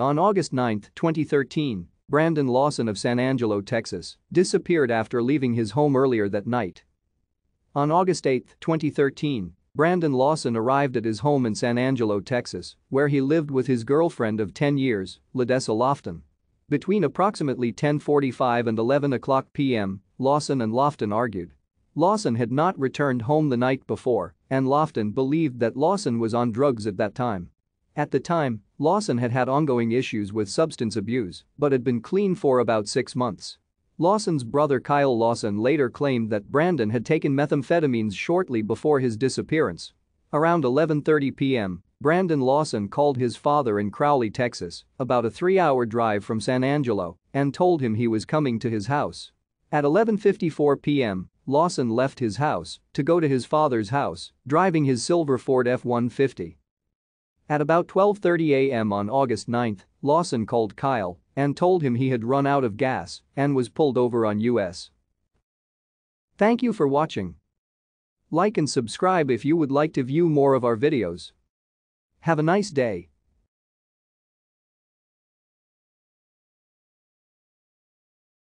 On August 9, 2013, Brandon Lawson of San Angelo, Texas, disappeared after leaving his home earlier that night. On August 8, 2013, Brandon Lawson arrived at his home in San Angelo, Texas, where he lived with his girlfriend of 10 years, Ladessa Lofton. Between approximately 10.45 and 11 o'clock p.m., Lawson and Lofton argued. Lawson had not returned home the night before, and Lofton believed that Lawson was on drugs at that time. At the time, Lawson had had ongoing issues with substance abuse but had been clean for about six months. Lawson's brother Kyle Lawson later claimed that Brandon had taken methamphetamines shortly before his disappearance. Around 11.30 p.m., Brandon Lawson called his father in Crowley, Texas, about a three-hour drive from San Angelo, and told him he was coming to his house. At 11.54 p.m., Lawson left his house to go to his father's house, driving his silver Ford F-150. At about 12.30 a.m. on August 9, Lawson called Kyle and told him he had run out of gas and was pulled over on US. Thank you for watching. Like and subscribe if you would like to view more of our videos. Have a nice day.